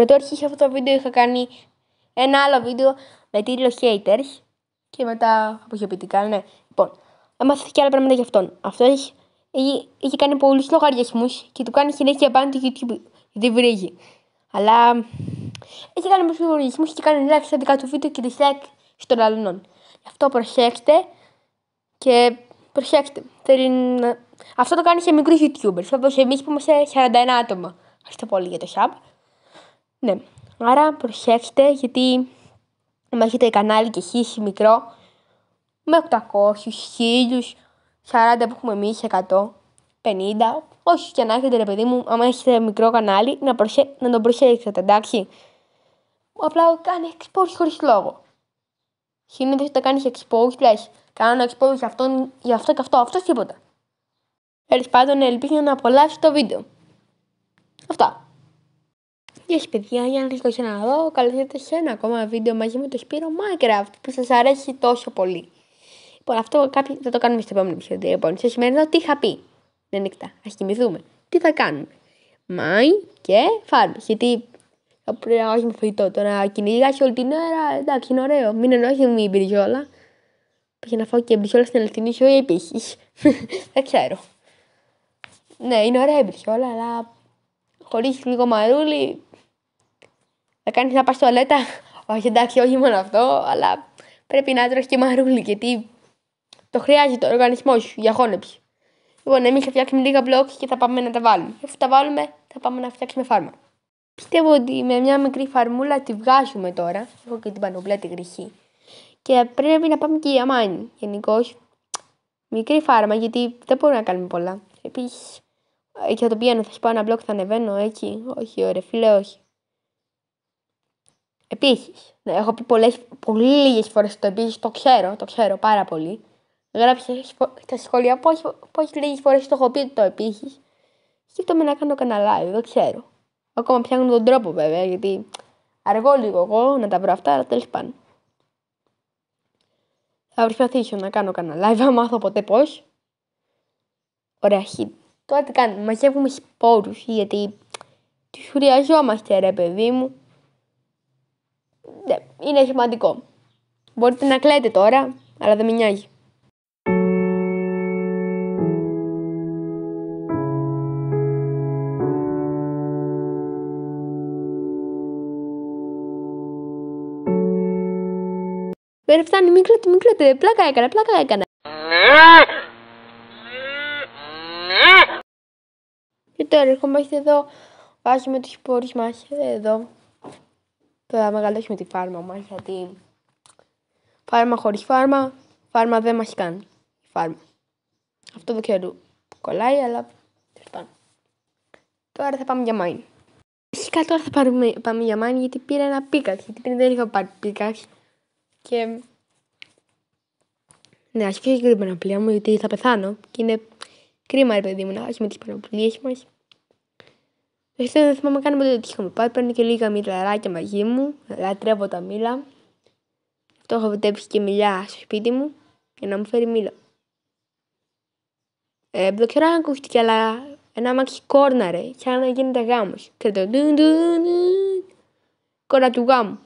Πρωτού αρχίσει αυτό το βίντεο είχα κάνει ένα άλλο βίντεο με τίτλο Haters και μετά αποχαιοποιητικά, ναι. Λοιπόν, έμαθα και άλλα πράγματα για αυτόν. Αυτό έχει, έχει, έχει κάνει πολλούς λογαριασμούς και του κάνει συνέχεια πάνω του YouTube γιατί βρίζει. Αλλά έχει κάνει πολλούς λογαριασμούς και κάνει like στα δικά του βίντεο και dislike στον άλλον. Γι' αυτό προσέξτε και προσέξτε. Θέλει να... Αυτό το κάνει σε μικρούς YouTubers, όπως εμείς που είμαστε 41 άτομα. Ευχαριστώ πολύ για το sub. Ναι. Άρα προσέξτε γιατί αν έχετε κανάλι και εσείς μικρό με 800, 1000, 40 που έχουμε εμείς, 100, 50, όσοι και να έχετε ρε παιδί μου, άμα έχετε μικρό κανάλι, να, προσε... να τον προσέξετε, εντάξει. Απλά κάνει expose χωρίς λόγο. Συνήθω όταν κάνεις expose, λες, κάνω expose για, αυτόν, για αυτό και αυτό, αυτός τίποτα. Τέλος πάντων, ελπίζω να απολαύσει το βίντεο. Αυτά. Γεια σας παιδιά, για να και να δω. Καλώς ήρθατε σε ένα ακόμα βίντεο μαζί με το Σπύρο Minecraft που σας αρέσει τόσο πολύ. Λοιπόν, αυτό κάποιοι θα το κάνουμε στο επόμενο επεισόδιο. Λοιπόν, σε σημερινό τι είχα πει. Ναι, νύχτα, ας κοιμηθούμε. Τι θα κάνουμε. Μάι και φάρμ. Γιατί πρέπει να όχι με φοιτό. Το να κυνηγάς όλη την ώρα, εντάξει, είναι ωραίο. Μην εννοείς με μπριζόλα. Πήγα να φάω και μπριζόλα στην Ελευθερινή ζωή επίσης. Δεν ξέρω. Ναι, είναι ωραία η μπριζόλα, αλλά χωρίς λίγο μαρούλι θα κάνεις να πας στο τουαλέτα. Όχι, εντάξει, όχι μόνο αυτό, αλλά πρέπει να τρώσει και μαρούλι, γιατί το χρειάζεται ο οργανισμό σου για χώνεψη. Λοιπόν, εμείς θα φτιάξουμε λίγα μπλοκ και θα πάμε να τα βάλουμε. Αφού τα βάλουμε, θα πάμε να φτιάξουμε φάρμα. Πιστεύω ότι με μια μικρή φαρμούλα τη βγάζουμε τώρα. Έχω και την πανοπλέ τη γρυχή. Και πρέπει να πάμε και για μάνι. Γενικώς, μικρή φάρμα, γιατί δεν μπορούμε να κάνουμε πολλά. Επίσης, εκεί θα το πιάνω, θα σπάω ένα μπλοκ, θα ανεβαίνω εκεί. Όχι, ωραία, φίλε, όχι. Επίσης, ναι, έχω πει πολλές, πολύ λίγε φορές το επίσης, το ξέρω, το ξέρω πάρα πολύ. Γράψε στα σχόλια πώς λίγες φορές το έχω πει το επίσης. Σκέφτομαι να κάνω κανένα live, δεν ξέρω. Ακόμα πιάνω τον τρόπο βέβαια, γιατί αργώ λίγο εγώ να τα βρω αυτά, αλλά τέλος πάντων. Θα προσπαθήσω να κάνω κανένα live, αν μάθω ποτέ πώς. Ωραία, Τώρα τι κάνουμε, μαζεύουμε σπόρους, γιατί τους χρειαζόμαστε, ρε παιδί μου. Ναι, είναι σημαντικό. Μπορείτε να κλαίτε τώρα, αλλά δεν με νοιάζει. Δεν φτάνει, μην κλαίτε, μην κλαίτε, πλάκα έκανα, πλάκα έκανα. Και τώρα ερχόμαστε εδώ, βάζουμε τους σπόρους μας εδώ θα μεγαλώσουμε τη φάρμα μας γιατί φάρμα χωρίς φάρμα, φάρμα δεν μας κάνει η φάρμα. Αυτό δεν ξέρω που κολλάει, αλλά τέλος Τώρα θα πάμε για μάιν. Φυσικά τώρα θα πάρουμε, πάμε για μάιν γιατί πήρα ένα πίκαξ, γιατί πριν δεν είχα πάρει πίκαξ και... Ναι, ας και την πανοπλία μου γιατί θα πεθάνω και είναι κρίμα ρε παιδί μου να με τις πανοπλίες μας. Εχθέ δεν θυμάμαι καν ποτέ τι είχαμε πάει. Παίρνω και λίγα μιλαράκια μαζί μου. Λατρεύω τα μήλα. Αυτό έχω βιτέψει και μιλιά στο σπίτι μου για να μου φέρει μήλα. Ε, δεν ξέρω αν ακούστηκε, αλλά ένα μάξι κόρναρε. Σαν να γίνεται γάμος. Και το κόρνα του γάμου.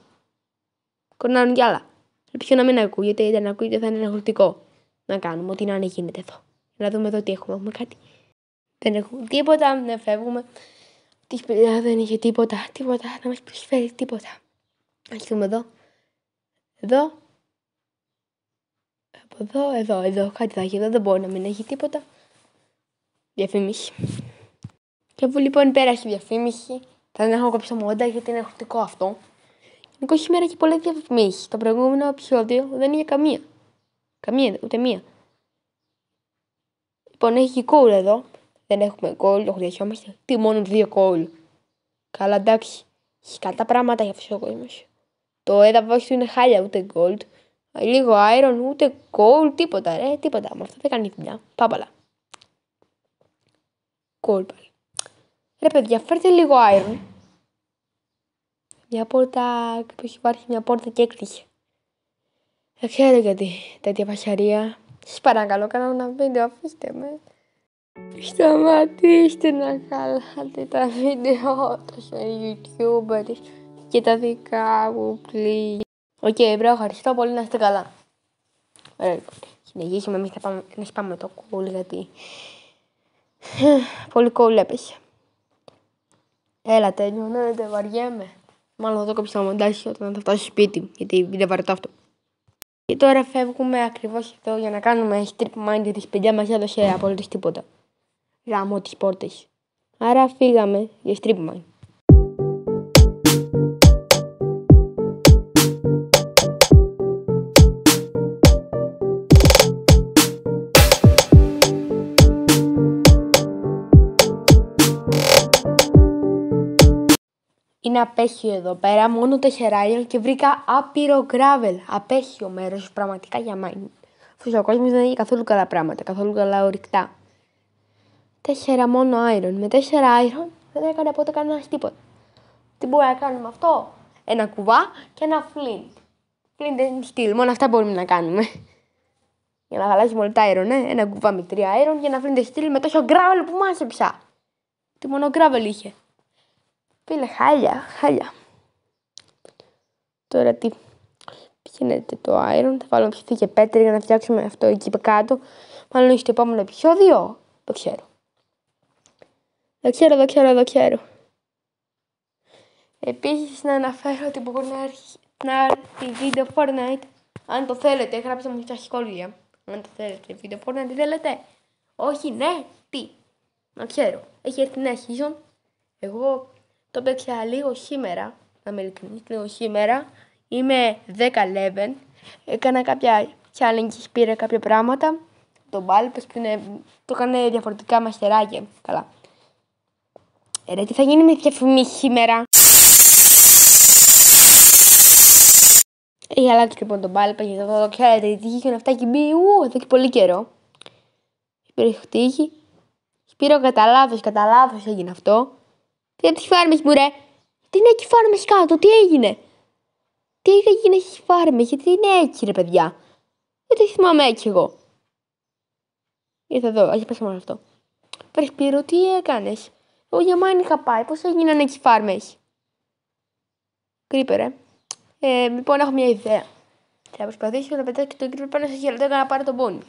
Κορνάρουν κι άλλα. Ελπίζω να μην ακούγεται, δεν ακούγεται θα είναι ενοχλητικό. Να κάνουμε ό,τι να είναι γίνεται εδώ. Να δούμε εδώ τι έχουμε. Έχουμε κάτι. Δεν έχουμε τίποτα, δεν φεύγουμε. Της παιδιά δεν είχε τίποτα, τίποτα, να μας προσφέρει τίποτα. Ας δούμε εδώ. Εδώ. Από εδώ, εδώ, εδώ, κάτι θα έχει εδώ, δεν μπορεί να μην έχει τίποτα. Διαφήμιση. Και αφού λοιπόν πέρασε η διαφήμιση, θα δεν έχω κόψει το μόντα γιατί είναι χρωτικό αυτό. Γενικώ σήμερα έχει πολλές διαφημίσεις. Το προηγούμενο επεισόδιο δεν είχε καμία. Καμία, ούτε μία. Λοιπόν, έχει κούλ εδώ. Δεν έχουμε γκολ, το χρειαζόμαστε. Τι μόνο δύο γκολ. Καλά, εντάξει. Έχει καλά πράγματα για αυτός ο κόσμος. Το έδαφος του είναι χάλια, ούτε γκολ. Λίγο iron, ούτε γκολ, τίποτα ρε, τίποτα. Με αυτό δεν κάνει δουλειά. Πάπαλα. Gold πάλι. Ρε παιδιά, φέρτε λίγο iron. Μια πόρτα, κάποιος υπάρχει μια πόρτα και έκλεισε. Δεν ξέρω γιατί τέτοια φασαρία. Σας παρακαλώ, κάνω ένα βίντεο, αφήστε με. Σταματήστε να χαλάτε τα βίντεο των YouTuber και τα δικά μου, please. OK, okay, ευχαριστώ πολύ να είστε καλά. Ωραία, λοιπόν. Συνεχίσουμε εμείς να πάμε, να σπάμε το cool γιατί πολύ cool έπεσε. Έλα, τελειώνεται, βαριέμαι. Μάλλον θα το κόψω το μοντάζι όταν θα φτάσω σπίτι, γιατί δεν βαρετώ αυτό. Και τώρα φεύγουμε ακριβώς εδώ για να κάνουμε strip mind τη παιδιά μας έδωσε απολύτως τίποτα. Γάμο τι πόρτες. Άρα φύγαμε για strip mind. Είναι απέχιο εδώ πέρα, μόνο τεσσεράγιο και βρήκα άπειρο γκράβελ. Απέχιο μέρος, πραγματικά για μάιν. Αυτός ο κόσμος δεν έχει καθόλου καλά πράγματα, καθόλου καλά ορυκτά. Τέσσερα μόνο iron. Με τέσσερα iron δεν έκανε ποτέ κανένας τίποτα. Τι μπορεί να κάνουμε αυτό, Ένα κουβά και ένα flint. Flint and steel, μόνο αυτά μπορούμε να κάνουμε. Για να χαλάσουμε όλα τα iron, ε. ένα κουβά με τρία iron και ένα flint and steel με τόσο γκράβελ που μάσεψα. Τι μόνο γκράβελ είχε. Φίλε, χάλια, χάλια. Τώρα τι. Πηγαίνετε το iron, θα βάλουμε ψηφί και πέτρι για να φτιάξουμε αυτό εκεί κάτω. Μάλλον έχει το επόμενο επεισόδιο. Το ξέρω. Το ξέρω, το ξέρω, το ξέρω. Επίσης να αναφέρω ότι μπορεί να έρθει, να έρθει βίντεο Fortnite. Αν το θέλετε, γράψτε μου στα σχόλια. Αν το θέλετε, βίντεο Fortnite, θέλετε; Όχι, ναι, τι; Να ξέρω. Έχει έρθει νέα season. Εγώ το παίξα λίγο σήμερα, να με ειλικρινής, λίγο σήμερα. Είμαι 10 level. Έκανα κάποια challenge, πήρα κάποια πράγματα. Το μπάλπες που είναι, το έκανε διαφορετικά μαστεράκια. Καλά. Ε, ρε, τι θα γίνει με διαφημίση σήμερα; Έχει αλλάξει λοιπόν τον μπάλπα γιατί εδώ το ξέρετε. Η τύχη είναι αυτά και μπει ου, εδώ και πολύ καιρό. Πήρε τύχη. Σπύρο κατά λάθος, κατά λάθος έγινε αυτό. Τι από τις φάρμες μου ρε; Τι είναι εκεί φάρμες κάτω, τι έγινε; Τι έγινε στις φάρμες, γιατί είναι έτσι ρε παιδιά; Γιατί θυμάμαι έτσι εγώ. Ήρθα εδώ, ας πέσαμε όλο αυτό. Πρεσπύρο, τι έκανες; Εγώ για μάιν είχα πάει, πώς έγιναν εκεί φάρμες. Κρύπερε. Ε, λοιπόν, έχω μια ιδέα. Θα προσπαθήσω να πετάξω τον κρύπερ πάνω σε χέρι, να πάρω τον πόνι.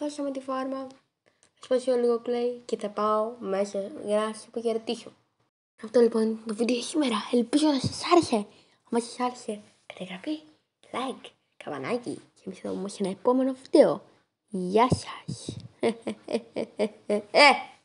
Μια που διορθώσαμε τη φάρμα, θα σπάσω λίγο κλέι και θα πάω μέσα για να σας αποχαιρετήσω. Αυτό λοιπόν το βίντεο σήμερα. Ελπίζω να σας άρεσε. Αν σας άρεσε, καταγραφή, like, καμπανάκι και εμείς θα δούμε σε ένα επόμενο βίντεο. Γεια σας.